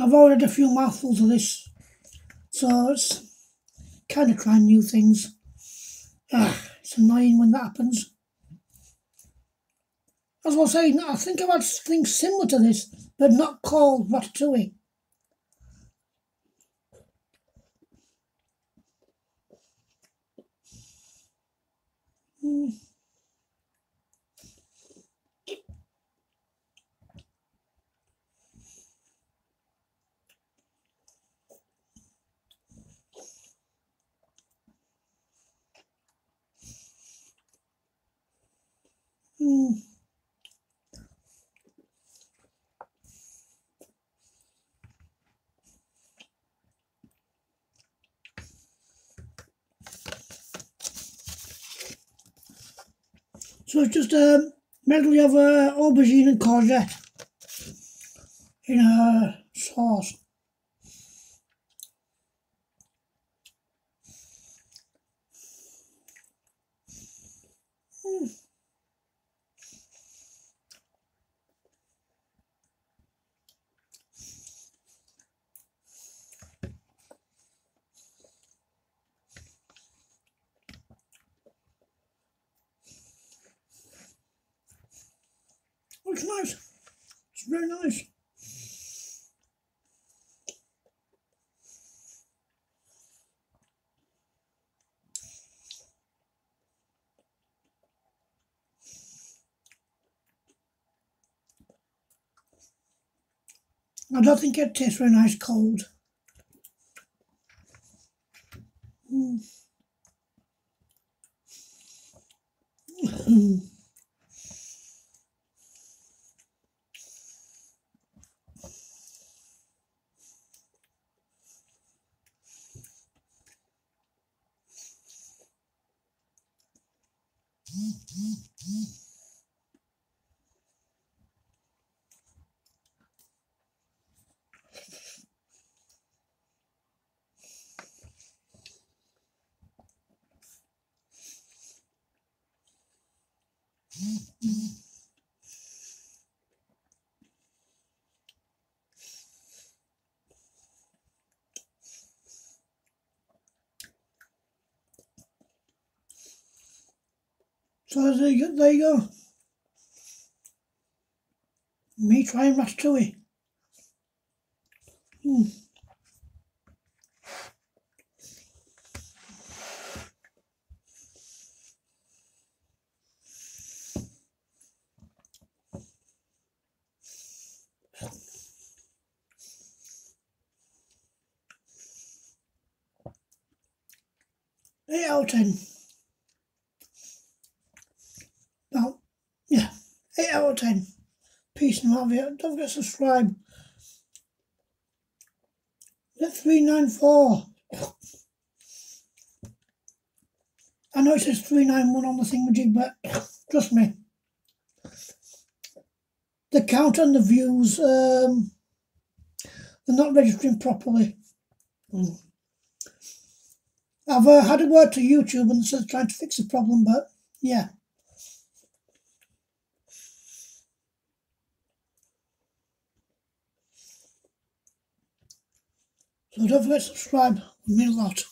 I've had a few mouthfuls of this, so it's kind of trying new things. Ah, it's annoying when that happens. As I was saying, I think I've had things similar to this, but not called ratatouille. Mm. Mm. So it's just a medley of uh, aubergine and courgette in a sauce. Looks nice. It's very nice. I don't think it tastes very nice cold. Mm. Mm-hmm. So there you, there you go. Me trying ratatouille. Hmm. Eight out of ten. Well, yeah, ten. Peace and love you. Don't forget to subscribe. Nine four. I know it says three nine one on the thingamajig, but trust me, the count and the views um, they're not registering properly. Mm. I've uh, had a word to YouTube and said trying to fix the problem, but yeah. So don't forget to subscribe, it means a lot.